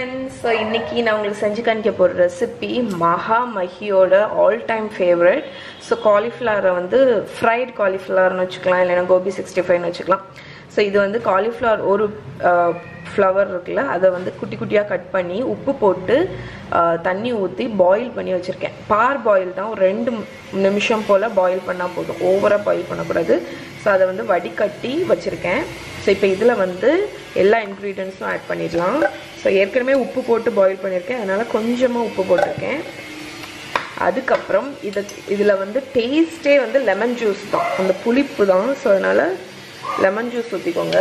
Friends so இன்னைக்கு நான் உங்களுக்கு செஞ்சு காணிக்க போகிற ரெசிபி மகா மஹியோட ஆல் டைம் ஃபேவரட் ஸோ காலிஃப்ளவரை வந்து ஃப்ரைட் காலிஃப்ளவர்னு வச்சுக்கலாம் இல்லைன்னா கோபி சிக்ஸ்டி ஃபைவ்னு வச்சுக்கலாம். ஸோ இது வந்து காலிஃப்ளவர் ஒரு ஃப்ளவர் இருக்குல்ல அதை வந்து குட்டி குட்டியாக கட் பண்ணி உப்பு போட்டு தண்ணி ஊற்றி பாயில் பண்ணி வச்சுருக்கேன். பார் பாயில் தான் ஒரு ரெண்டு நிமிஷம் போல் பாயில் பண்ணால் போதும். ஓவராக பாயில் பண்ணக்கூடாது. ஸோ அதை வந்து வடிகட்டி வச்சுருக்கேன். ஸோ இப்போ இதில் வந்து எல்லா இன்க்ரீடியன்ஸும் ஆட் பண்ணிடலாம். ஸோ ஏற்கனவே உப்பு போட்டு பாயில் பண்ணியிருக்கேன் அதனால் கொஞ்சமாக உப்பு போட்டிருக்கேன். அதுக்கப்புறம் இதை இதில் வந்து டேஸ்ட்டே வந்து லெமன் ஜூஸ் தான். அந்த புளிப்பு தான். ஸோ அதனால் லெமன் ஜூஸ் ஊற்றிக்கோங்க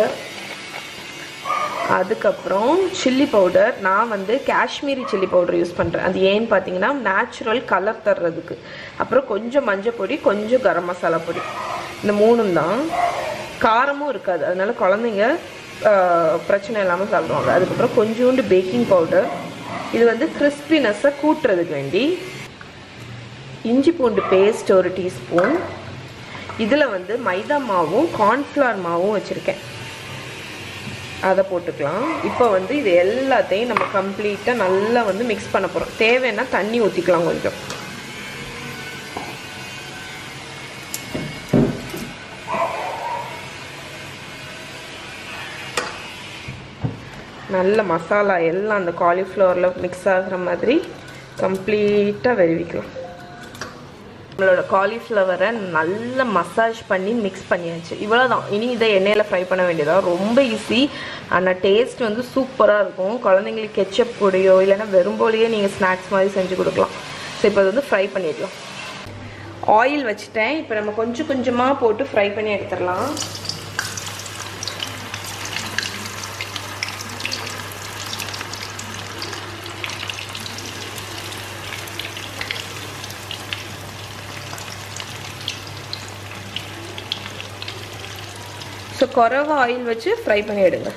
அதுக்கப்புறம் சில்லி பவுடர் நான் வந்து காஷ்மீரி சில்லி பவுடர் யூஸ் பண்ணுறேன் அது ஏன்னு பார்த்தீங்கன்னா நேச்சுரல் கலர் தர்றதுக்கு. அப்புறம் கொஞ்சம் மஞ்சள் பொடி கொஞ்சம் கரம் மசாலா பொடி. இந்த மூணும் தான். காரமும் இருக்காது. அதனால குழந்தைங்க பிரச்சனை இல்லாமல் சாப்பிடுவாங்க. அதுக்கப்புறம் கொஞ்சோண்டு பேக்கிங் பவுடர் இது வந்து கிறிஸ்பினஸ்ஸை கூட்டுறதுக்கு வேண்டி இஞ்சி பூண்டு பேஸ்ட் ஒரு டீஸ்பூன் இதில் வந்து மைதா மாவும் கார்ன்ஃப்ளவர் மாவும் வச்சுருக்கேன். அதை போட்டுக்கலாம். இப்போ வந்து இது எல்லாத்தையும் நம்ம கம்ப்ளீட்டாக நல்லா வந்து மிக்ஸ் பண்ண போகிறோம் தேவைன்னா தண்ணி ஊற்றிக்கலாம் கொஞ்சம். நல்ல மசாலா எல்லாம் அந்த காலிஃப்ளவரில் மிக்ஸ் ஆகிற மாதிரி கம்ப்ளீட்டாக வெறுவிக்கலாம் நம்மளோட காலிஃப்ளவரை நல்லா மசாஜ் பண்ணி மிக்ஸ் பண்ணியாச்சு. இவ்வளோதான் இனி இதை எண்ணெயில் ஃப்ரை பண்ண வேண்டியதாக ரொம்ப ஈஸி ஆனால் டேஸ்ட் வந்து சூப்பராக இருக்கும். குழந்தைங்களுக்கு கெச்சப் பொடியோ இல்லைன்னா வெறும்போலையே நீங்கள் ஸ்நாக்ஸ் மாதிரி செஞ்சு கொடுக்கலாம். ஸோ இப்போ அது வந்து ஃப்ரை பண்ணிடலாம். ஆயில் வச்சுட்டேன். இப்போ நம்ம கொஞ்சம் கொஞ்சமாக போட்டு ஃப்ரை பண்ணி எடுத்துடலாம். ஸோ குறவ ஆயில் வச்சு ஃப்ரை பண்ணி எடுங்க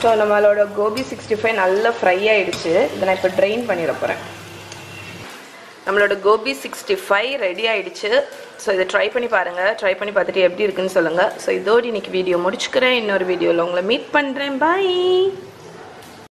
ஸோ நம்மளோட கோபி சிக்ஸ்டி ஃபைவ் நல்லா ஃப்ரை ஆகிடுச்சு இதை நான் இப்போ ட்ரெயின் பண்ணிட போகிறேன் நம்மளோட கோபி சிக்ஸ்டி ஃபைவ் ரெடி ஆகிடுச்சு ஸோ இதை ட்ரை பண்ணி பாருங்கள் ட்ரை பண்ணி பார்த்துட்டு எப்படி இருக்குன்னு சொல்லுங்கள் ஸோ இதோடு இன்றைக்கி வீடியோ முடிச்சுக்கிறேன். இன்னொரு வீடியோவில் உங்களை மீட் பண்ணுறேன் பாய்